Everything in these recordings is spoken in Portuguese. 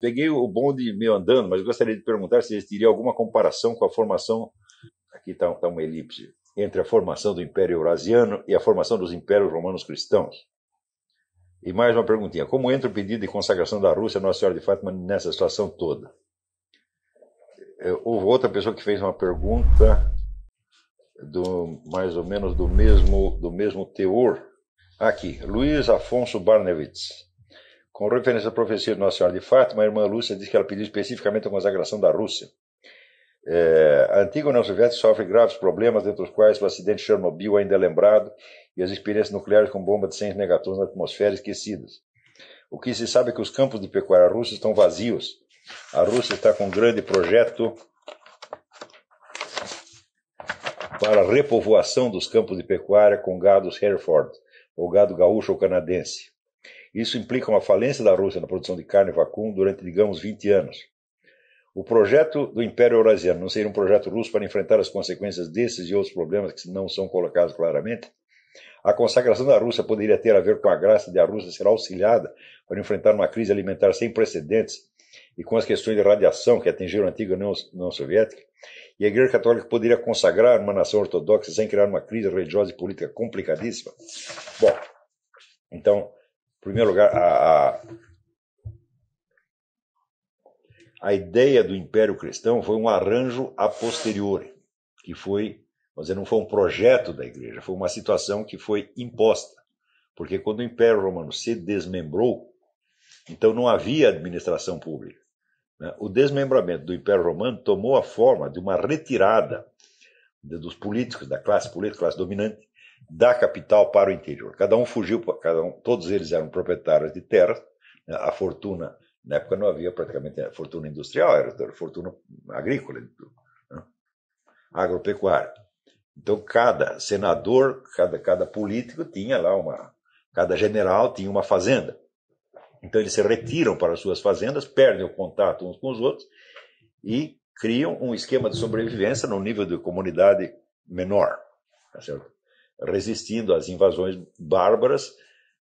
Peguei o bonde meio andando, mas gostaria de perguntar se existiria alguma comparação com a formação. Aqui está tá uma elipse. Entre a formação do Império Eurasiano e a formação dos Impérios Romanos Cristãos. E mais uma perguntinha: como entra o pedido de consagração da Rússia Nossa Senhora de Fátima nessa situação toda? É, houve outra pessoa que fez uma pergunta do mais ou menos do mesmo do mesmo teor. Aqui, Luiz Afonso Barnevitz. Com referência à profecia de Nossa Senhora de Fátima, a irmã Lúcia diz que ela pediu especificamente a consagração da Rússia. É, a antiga União Soviética sofre graves problemas, dentre os quais o acidente de Chernobyl ainda é lembrado e as experiências nucleares com bomba de 100 megatons na atmosfera esquecidas. O que se sabe é que os campos de pecuária russos estão vazios. A Rússia está com um grande projeto para a repovoação dos campos de pecuária com gados Hereford, ou gado gaúcho ou canadense. Isso implica uma falência da Rússia na produção de carne vacum durante, digamos, 20 anos. O projeto do Império Eurasiano não seria um projeto russo para enfrentar as consequências desses e outros problemas que não são colocados claramente? A consagração da Rússia poderia ter a ver com a graça de a Rússia ser auxiliada para enfrentar uma crise alimentar sem precedentes e com as questões de radiação que atingiram a antiga União Soviética, e a Igreja Católica poderia consagrar uma nação ortodoxa sem criar uma crise religiosa e política complicadíssima? Bom, então, primeiro lugar, a, a, ideia do Império Cristão foi um arranjo a posteriori, que foi, vamos dizer, não foi um projeto da Igreja, foi uma situação que foi imposta. Porque quando o Império Romano se desmembrou, então não havia administração pública. Né? O desmembramento do Império Romano tomou a forma de uma retirada dos políticos, da classe política, classe dominante, da capital para o interior. Cada um fugiu, cada um, todos eles eram proprietários de terras. Né? A fortuna, na época não havia praticamente fortuna industrial, era fortuna agrícola, né? agropecuária. Então cada senador, cada, cada político tinha lá uma, cada general tinha uma fazenda. Então eles se retiram para suas fazendas, perdem o contato uns com os outros e criam um esquema de sobrevivência no nível de comunidade menor. Tá certo? Resistindo às invasões bárbaras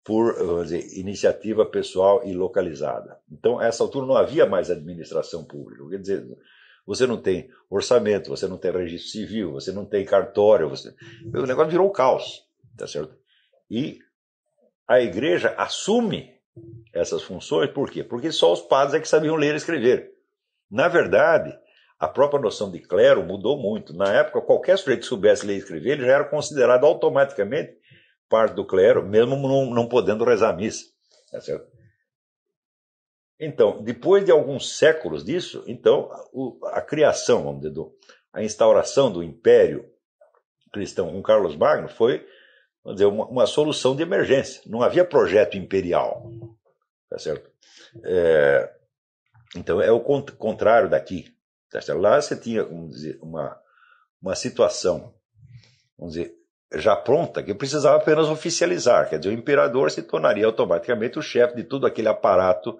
por dizer, iniciativa pessoal e localizada. Então, essa altura não havia mais administração pública. Quer dizer, você não tem orçamento, você não tem registro civil, você não tem cartório, você... o negócio virou um caos, tá certo? E a igreja assume essas funções, por quê? Porque só os padres é que sabiam ler e escrever. Na verdade, a própria noção de clero mudou muito. Na época, qualquer sujeito que soubesse ler e escrever, ele já era considerado automaticamente parte do clero, mesmo não, não podendo rezar a missa. Tá certo? Então, depois de alguns séculos disso, então a, criação, vamos dizer, a instauração do Império Cristão com Carlos Magno foi, vamos dizer, uma, uma solução de emergência. Não havia projeto imperial, tá certo? É, então é o contrário daqui. Lá você tinha, vamos dizer, uma, uma situação, vamos dizer, já pronta, que precisava apenas oficializar. Quer dizer, o imperador se tornaria automaticamente o chefe de todo aquele aparato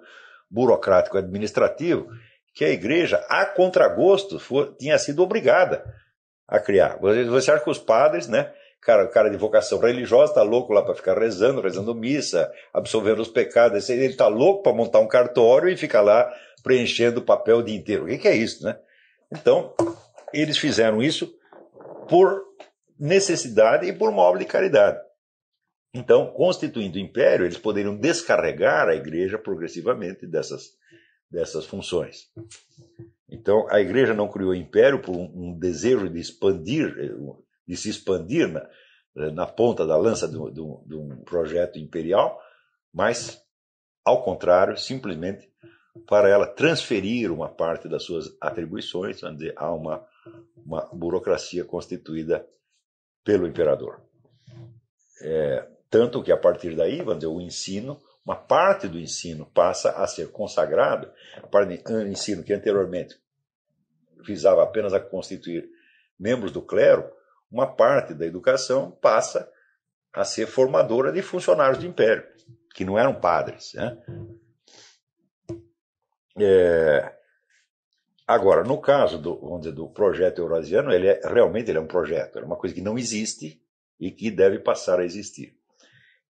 burocrático administrativo que a igreja, a contragosto, tinha sido obrigada a criar. Você acha que os padres, né? Cara, cara de vocação religiosa está louco lá para ficar rezando, rezando missa, absolvendo os pecados. Ele está louco para montar um cartório e ficar lá preenchendo o papel o dia inteiro. O que, é isso, né? Então, eles fizeram isso por necessidade e por uma obra de caridade. Então, constituindo o império, eles poderiam descarregar a igreja progressivamente dessas, dessas funções. Então, a igreja não criou o império por um, um desejo de expandir, de se expandir na, na ponta da lança de, de, de um projeto imperial, mas, ao contrário, simplesmente para ela transferir uma parte das suas atribuições vamos dizer, a uma, uma burocracia constituída pelo imperador. É, tanto que a partir daí, vamos dizer, o ensino, uma parte do ensino passa a ser consagrado, a parte do ensino que anteriormente visava apenas a constituir membros do clero, uma parte da educação passa a ser formadora de funcionários do império, que não eram padres. Né? É, agora, no caso do, vamos dizer, do projeto eurasiano, ele é, realmente ele é um projeto, é uma coisa que não existe e que deve passar a existir.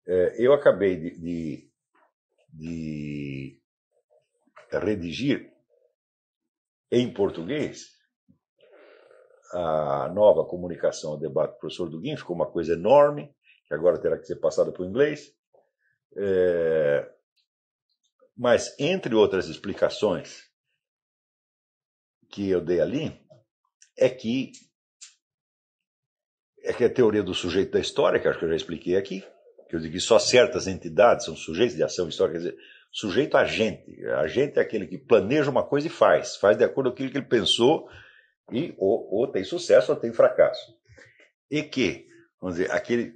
É, eu acabei de, de, de redigir em português a nova comunicação, o debate do professor Duguin, ficou uma coisa enorme, que agora terá que ser passada para o inglês. É... Mas, entre outras explicações que eu dei ali, é que é que a teoria do sujeito da história, que acho que eu já expliquei aqui, que eu digo que só certas entidades são sujeitos de ação histórica, quer dizer, sujeito agente. Agente é aquele que planeja uma coisa e faz, faz de acordo com aquilo que ele pensou e ou, ou tem sucesso ou tem fracasso. E que, vamos dizer, aquele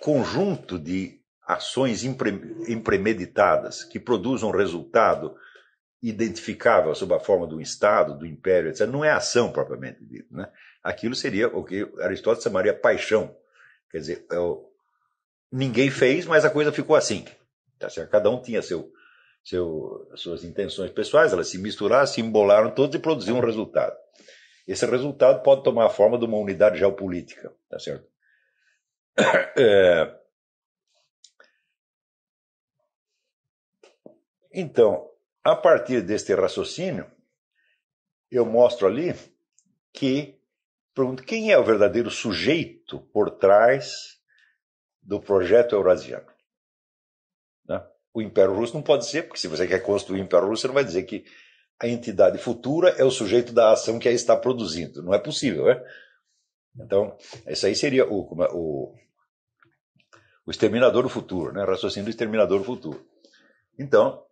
conjunto de ações impremeditadas que produzam resultado identificável sob a forma do Estado, do Império, etc., não é ação propriamente dita. Né? Aquilo seria o que Aristóteles chamaria paixão. Quer dizer, é ninguém fez, mas a coisa ficou assim. Tá Cada um tinha seu, seu, suas intenções pessoais, elas se misturaram, se embolaram todas e produziam um resultado. Esse resultado pode tomar a forma de uma unidade geopolítica, tá certo? É... Então, a partir deste raciocínio, eu mostro ali que pergunto quem é o verdadeiro sujeito por trás do projeto eurasiano. Né? O Império Russo não pode ser, porque se você quer construir o Império Russo, você não vai dizer que a entidade futura é o sujeito da ação que aí está produzindo. Não é possível, né? Então, isso aí seria o, é, o, o exterminador do futuro, né? raciocínio do exterminador do futuro. Então,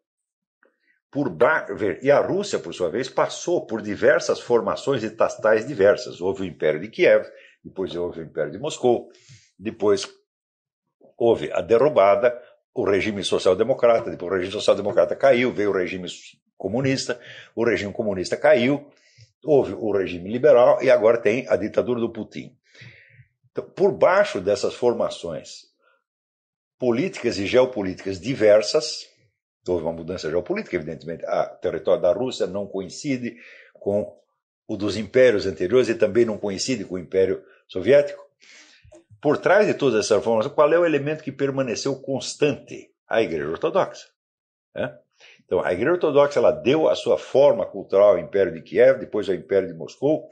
por ver, e a Rússia, por sua vez, passou por diversas formações estatais diversas. Houve o Império de Kiev, depois houve o Império de Moscou, depois houve a derrubada, o regime social-democrata, depois o regime social-democrata caiu, veio o regime comunista, o regime comunista caiu, houve o regime liberal e agora tem a ditadura do Putin. Então, por baixo dessas formações políticas e geopolíticas diversas, houve uma mudança geopolítica, evidentemente. O território da Rússia não coincide com o dos impérios anteriores e também não coincide com o Império Soviético. Por trás de todas essas formações, qual é o elemento que permaneceu constante? A Igreja Ortodoxa. Né? Então, a Igreja Ortodoxa ela deu a sua forma cultural ao Império de Kiev, depois ao Império de Moscou.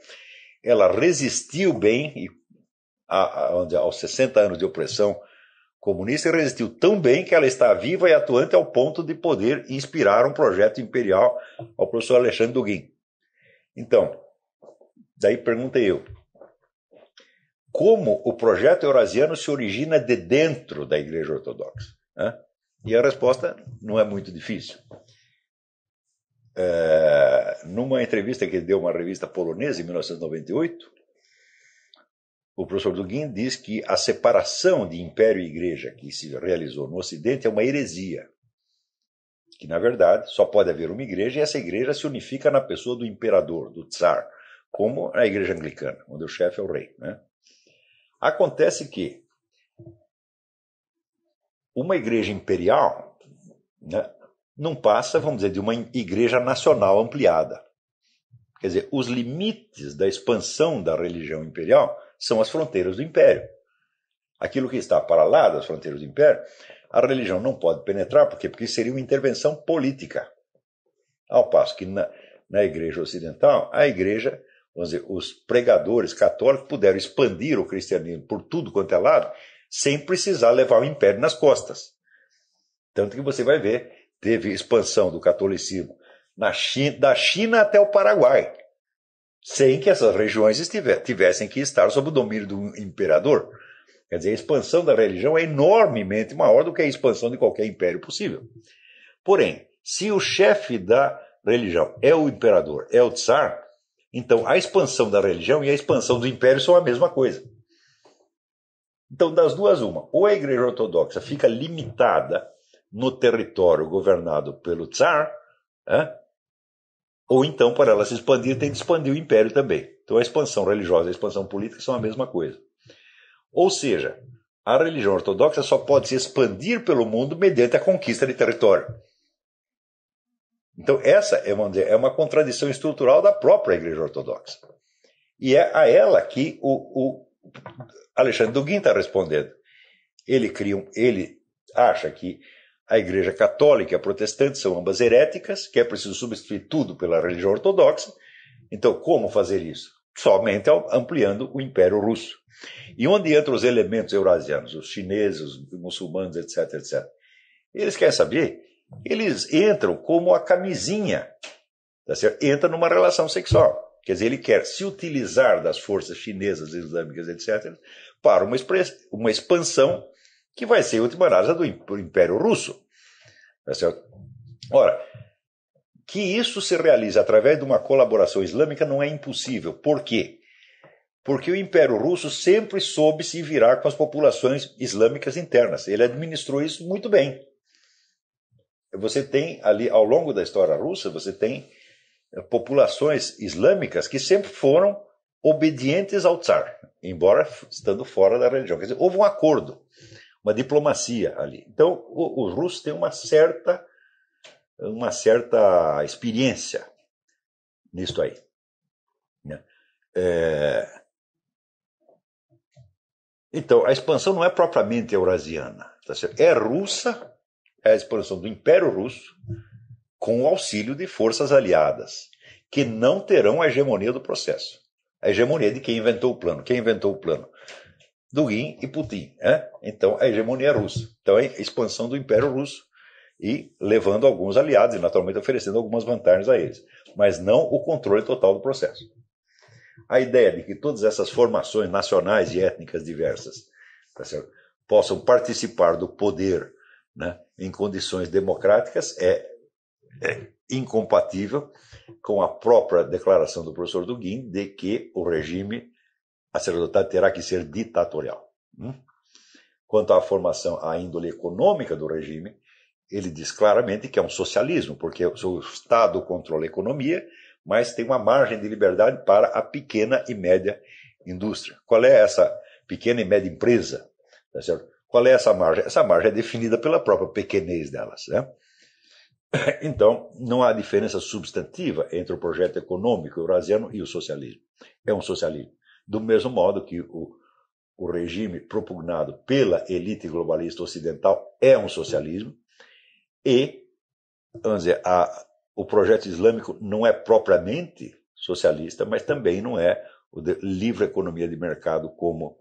Ela resistiu bem e, a, a, aos 60 anos de opressão comunista e resistiu tão bem que ela está viva e atuante ao ponto de poder inspirar um projeto imperial ao professor Alexandre Dugin. Então, daí perguntei eu, como o projeto eurasiano se origina de dentro da Igreja Ortodoxa? E a resposta não é muito difícil. É, numa entrevista que ele deu a uma revista polonesa em 1998, o professor Dugin diz que a separação de império e igreja que se realizou no Ocidente é uma heresia. Que, na verdade, só pode haver uma igreja e essa igreja se unifica na pessoa do imperador, do tsar, como a igreja anglicana, onde o chefe é o rei. Né? Acontece que uma igreja imperial né, não passa, vamos dizer, de uma igreja nacional ampliada. Quer dizer, os limites da expansão da religião imperial são as fronteiras do império. Aquilo que está para lá das fronteiras do império, a religião não pode penetrar, por quê? Porque seria uma intervenção política. Ao passo que na, na igreja ocidental, a igreja, vamos dizer, os pregadores católicos puderam expandir o cristianismo por tudo quanto é lado, sem precisar levar o império nas costas. Tanto que você vai ver, teve expansão do catolicismo na China, da China até o Paraguai sem que essas regiões tivessem que estar sob o domínio do imperador. Quer dizer, a expansão da religião é enormemente maior do que a expansão de qualquer império possível. Porém, se o chefe da religião é o imperador, é o tsar, então a expansão da religião e a expansão do império são a mesma coisa. Então, das duas, uma. Ou a igreja ortodoxa fica limitada no território governado pelo tsar, ou então, para ela se expandir, tem que expandir o império também. Então, a expansão religiosa e a expansão política são a mesma coisa. Ou seja, a religião ortodoxa só pode se expandir pelo mundo mediante a conquista de território. Então, essa é uma, é uma contradição estrutural da própria Igreja Ortodoxa. E é a ela que o, o Alexandre Duguin está respondendo. Ele, cria um, ele acha que A Igreja Católica e a Protestante são ambas heréticas, que é preciso substituir tudo pela religião ortodoxa. Então, como fazer isso? Somente ampliando o Império Russo. E onde entram os elementos eurasianos, os chineses, os muçulmanos, etc, etc. Eles querem saber? Eles entram como a camisinha, tá certo? entra numa relação sexual. Quer dizer, ele quer se utilizar das forças chinesas, islâmicas, etc., para uma, uma expansão que vai ser, última análise, do Império Russo. Tá certo? Ora, que isso se realize através de uma colaboração islâmica não é impossível. Por quê? Porque o Império Russo sempre soube se virar com as populações islâmicas internas. Ele administrou isso muito bem. Você tem ali, ao longo da história russa, você tem eh, populações islâmicas que sempre foram obedientes ao tsar, embora estando fora da religião. Quer dizer, houve um acordo uma diplomacia ali. Então, os russos têm uma certa, uma certa experiência nisto aí. Né? É... Então, a expansão não é propriamente eurasiana. Tá é russa, é a expansão do Império Russo, com o auxílio de forças aliadas, que não terão a hegemonia do processo. A hegemonia de quem inventou o plano. Quem inventou o plano? Dugin e Putin. Né? Então, a hegemonia russa. Então, a expansão do Império Russo e levando alguns aliados e, naturalmente, oferecendo algumas vantagens a eles, mas não o controle total do processo. A ideia de que todas essas formações nacionais e étnicas diversas tá possam participar do poder né, em condições democráticas é, é incompatível com a própria declaração do professor Dugin de que o regime a sacerdotal terá que ser ditatorial. Hum? Quanto à formação, à índole econômica do regime, ele diz claramente que é um socialismo, porque o Estado controla a economia, mas tem uma margem de liberdade para a pequena e média indústria. Qual é essa pequena e média empresa? Tá Qual é essa margem? Essa margem é definida pela própria pequenez delas. Né? Então, não há diferença substantiva entre o projeto econômico eurasiano e o socialismo. É um socialismo. Do mesmo modo que o, o regime propugnado pela elite globalista ocidental é um socialismo, e, vamos dizer, a, o projeto islâmico não é propriamente socialista, mas também não é livre economia de mercado como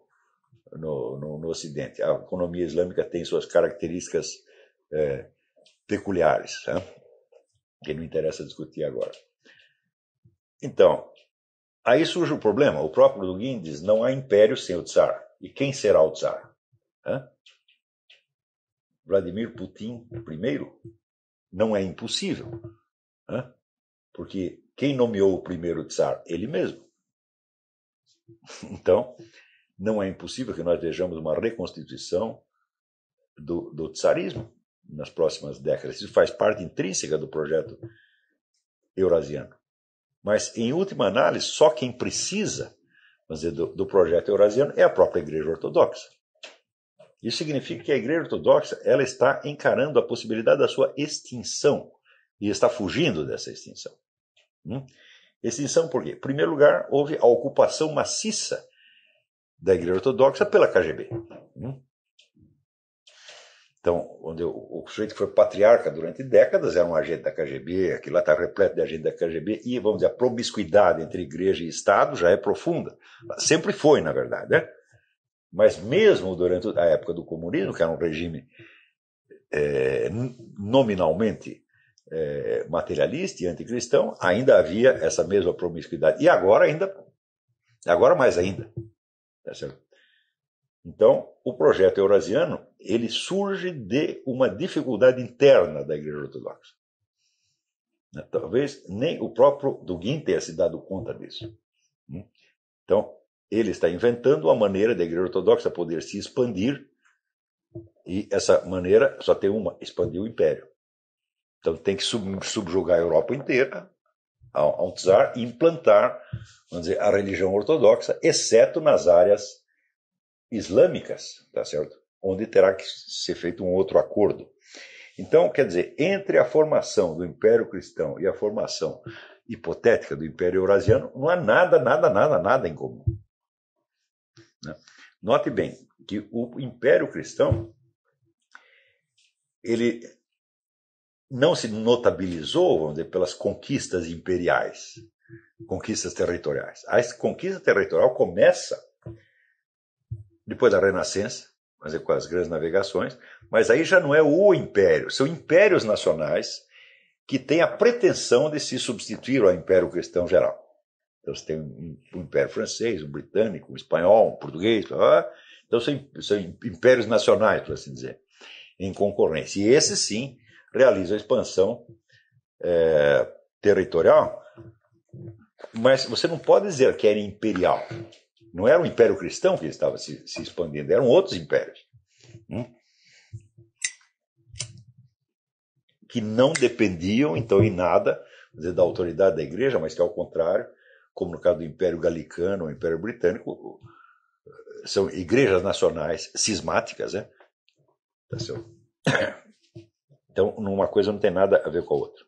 no, no, no Ocidente. A economia islâmica tem suas características é, peculiares, né? que não interessa discutir agora. Então, Aí surge o problema. O próprio Dugin diz: não há império sem o czar. E quem será o czar? Hã? Vladimir Putin primeiro? Não é impossível. Hã? Porque quem nomeou o primeiro czar? Ele mesmo. Então, não é impossível que nós vejamos uma reconstituição do, do tsarismo nas próximas décadas. Isso faz parte intrínseca do projeto eurasiano. Mas, em última análise, só quem precisa dizer, do, do projeto eurasiano é a própria Igreja Ortodoxa. Isso significa que a Igreja Ortodoxa ela está encarando a possibilidade da sua extinção e está fugindo dessa extinção. Hum? Extinção por quê? Em primeiro lugar, houve a ocupação maciça da Igreja Ortodoxa pela KGB. Hum? Então, onde o, sujeito foi patriarca durante décadas, era um agente da KGB, aquilo lá está repleto de agente da KGB, e, vamos dizer, a promiscuidade entre igreja e Estado já é profunda. Sempre foi, na verdade, né? Mas mesmo durante a época do comunismo, que era um regime é, nominalmente é, materialista e anticristão, ainda havia essa mesma promiscuidade. E agora ainda, agora mais ainda. Tá certo? Então, o projeto eurasiano ele surge de uma dificuldade interna da Igreja Ortodoxa. Né, talvez nem o próprio Dugin tenha se dado conta disso. Né. Então, ele está inventando uma maneira da Igreja Ortodoxa poder se expandir, e essa maneira só tem uma: expandir o império. Então, tem que subjugar a Europa inteira a um czar e implantar, vamos dizer, a religião ortodoxa, exceto nas áreas islâmicas, tá certo? Onde terá que ser feito um outro acordo. Então, quer dizer, entre a formação do Império Cristão e a formação hipotética do Império Eurasiano, não há nada, nada, nada, nada em comum. Né? Note bem que o Império Cristão ele não se notabilizou, vamos dizer, pelas conquistas imperiais, conquistas territoriais. A conquista territorial começa depois da Renascença, mas com as grandes navegações, mas aí já não é o império, são impérios nacionais que têm a pretensão de se substituir ao império cristão geral. Então você tem o império francês, o britânico, o espanhol, o português, então são, são impérios nacionais, por assim dizer, em concorrência. E esses sim realizam a expansão é, territorial, mas você não pode dizer que era imperial. Não era o Império Cristão que estava se, se expandindo, eram outros impérios. Hum? Que não dependiam, então, em nada dizer, da autoridade da igreja, mas que, ao contrário, como no caso do Império Galicano ou Império Britânico, são igrejas nacionais cismáticas, né? Tá então, uma coisa não tem nada a ver com a outra.